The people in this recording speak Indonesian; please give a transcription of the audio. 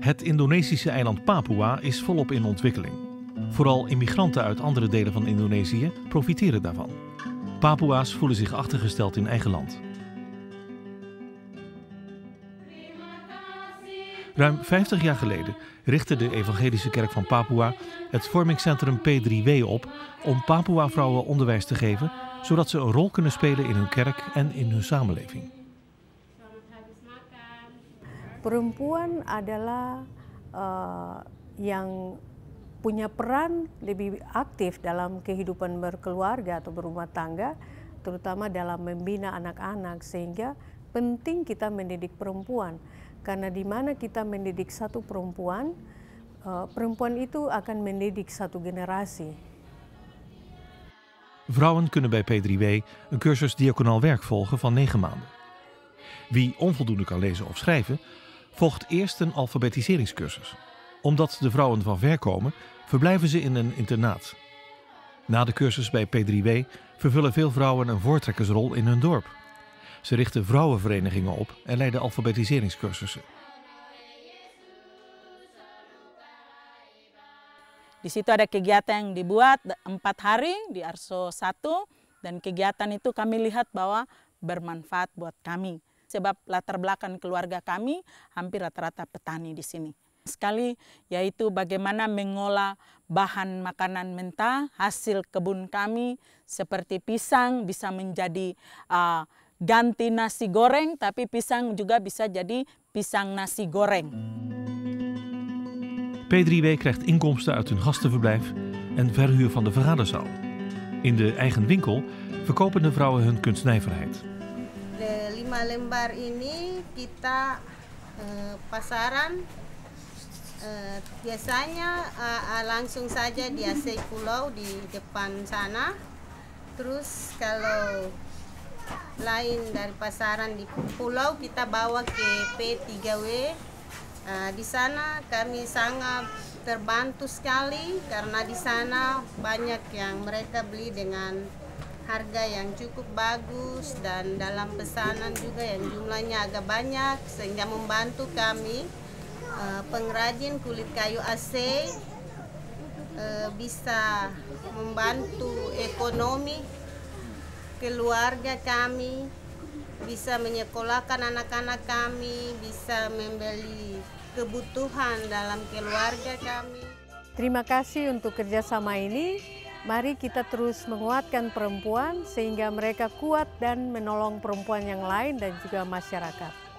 Het Indonesische eiland Papua is volop in ontwikkeling. Vooral immigranten uit andere delen van Indonesië profiteren daarvan. Papua's voelen zich achtergesteld in eigen land. Ruim 50 jaar geleden richtte de Evangelische Kerk van Papua het vormingscentrum P3W op om Papua-vrouwen onderwijs te geven, zodat ze een rol kunnen spelen in hun kerk en in hun samenleving. Perempuan adalah uh, yang punya peran lebih aktif dalam kehidupan berkeluarga atau berumah tangga, terutama dalam membina anak-anak, sehingga penting kita mendidik perempuan. Karena di mana kita mendidik satu perempuan, uh, perempuan itu akan mendidik satu generasi. Vrouwen kunnen bij P3W een cursus diaconaal werk volgen van 9 maanden. Wie onvoldoende kan lezen of schrijven, volgt eerst een alfabetiseringscursus. Omdat de vrouwen van ver komen, verblijven ze in een internaat. Na de cursus bij P3W vervullen veel vrouwen een voortrekkersrol in hun dorp. Ze richten vrouwenverenigingen op en leiden alfabetiseringscursussen. Di situ ada kegiatan yang dibuat empat hari di Arso 1 dan kegiatan itu kami lihat bahwa bermanfaat buat kami. Sebab latar belakang keluarga kami hampir rata-rata petani di sini. Sekali yaitu bagaimana mengolah bahan makanan mentah hasil kebun kami seperti pisang bisa menjadi uh, ganti nasi goreng tapi pisang juga bisa jadi pisang nasi goreng. P3W krijgt inkomsten uit hun gastenverblijf en verhuur van de vergaderzaal. In de eigen winkel verkopen de vrouwen hun kunstnijverheid. De lima lembar ini kita uh, pasaran uh, biasanya uh, langsung saja di AC Pulau di depan sana. Terus kalau lain dari pasaran di pulau kita bawa ke P3W Nah, di sana kami sangat terbantu sekali karena di sana banyak yang mereka beli dengan harga yang cukup bagus dan dalam pesanan juga yang jumlahnya agak banyak sehingga membantu kami uh, pengrajin kulit kayu AC uh, bisa membantu ekonomi keluarga kami bisa menyekolahkan anak-anak kami, bisa membeli kebutuhan dalam keluarga kami. Terima kasih untuk kerjasama ini. Mari kita terus menguatkan perempuan sehingga mereka kuat dan menolong perempuan yang lain dan juga masyarakat.